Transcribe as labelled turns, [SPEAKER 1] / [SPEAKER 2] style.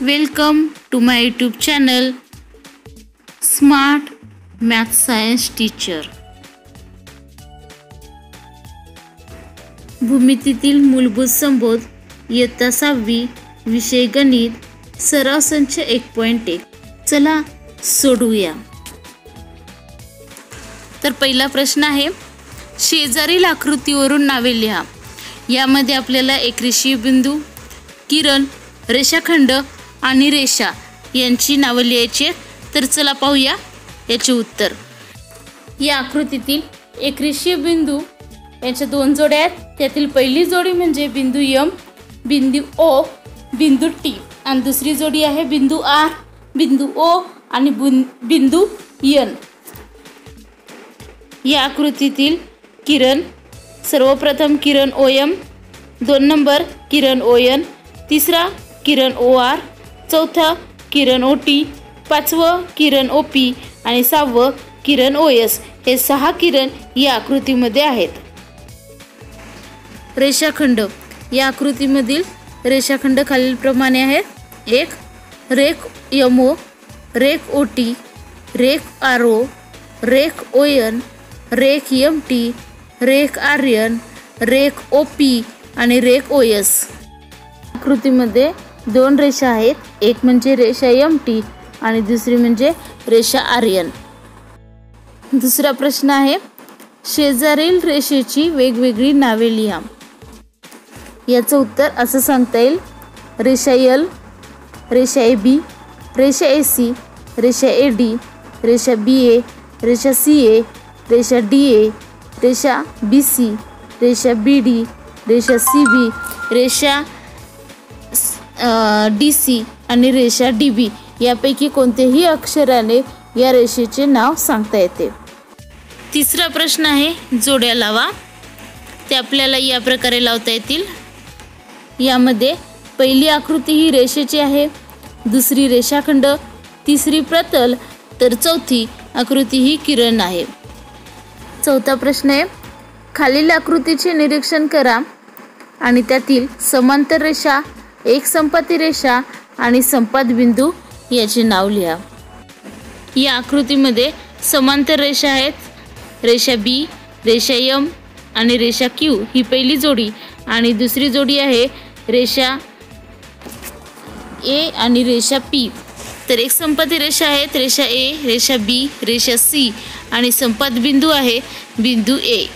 [SPEAKER 1] Welcome to my YouTube channel smart math science teacher भूमितीतील मूलभूत संबोध इयत्ता सहावी विषय गणित सराव संच एक पॉईंट एक. चला सोडवूया तर पहिला प्रश्न आहे शेजारील आकृतीवरून नावे लिहा. यामध्ये आपल्याला एक रेषीय बिंदू किरण रेषाखंड आणि रेषा यांची नावं लिहायची आहेत. तर चला पाहूया याचे उत्तर. या आकृतीतील एक रेषीय बिंदू यांच्या दोन जोड्या आहेत. त्यातील पहिली जोडी म्हणजे बिंदू यम बिंदू ओ बिंदू टी आणि दुसरी जोडी आहे बिंदू आर बिंदू ओ आणि बुन बिंदू यन या आकृतीतील किरण सर्वप्रथम किरण ओ एम दोन नंबर किरण ओ एन तिसरा किरण ओ आर चौथा किरण ओ टी पाचवं किरण ओ पी आणि सहावं किरण ओ एस हे सहा किरण या आकृतीमध्ये आहेत. रेषाखंड. या आकृतीमधील रेषाखंड खालीलप्रमाणे आहेत. एक रेख यमो. रेख ओ टी रेख आर ओ रेख ओ एन रेख यम टी रेख आर्यन. रेख ओ पी आणि रेख ओ एस आकृतीमध्ये दोन रेषा आहेत. एक म्हणजे रेषा यम टी आणि दुसरी म्हणजे रेषा आर्यन दुसरा प्रश्न आहे शेजारील रेषेची वेगवेगळी नावे लिहा. याचं उत्तर असं सांगता येईल रेषा यल रेषा ए बी रेषा ए सी रेषा ए डी रेषा बी ए रेषा सी ए रेषा डी ए रेषा बी सी रेषा बी डी रेषा सी बी रेषा डी सी आणि रेषा डी बी यापैकी कोणत्याही अक्षराने या रेषेचे नाव सांगता येते. तिसरा प्रश्न आहे जोड्या लावा. ते आपल्याला या प्रकारे लावता येतील. यामध्ये पहिली आकृती ही रेषेची आहे दुसरी रेषाखंड तिसरी प्रतल तर चौथी आकृती ही किरण आहे. चौथा प्रश्न आहे खालील आकृतीचे निरीक्षण करा आणि त्यातील समांतर रेषा एक संपाती रेषा आणि संपात बिंदू याचे नाव लिहा. या आकृतीमध्ये समांतर रेषा आहेत. रेषा बी रेषा यम आणि रेषा क्यू ही पहिली जोडी आणि दुसरी जोडी आहे रेषा ए आणि रेषा पी तर एक संपाती रेषा आहेत. रेषा ए रेषा बी रेषा सी आणि संपात बिंदू आहे बिंदू ए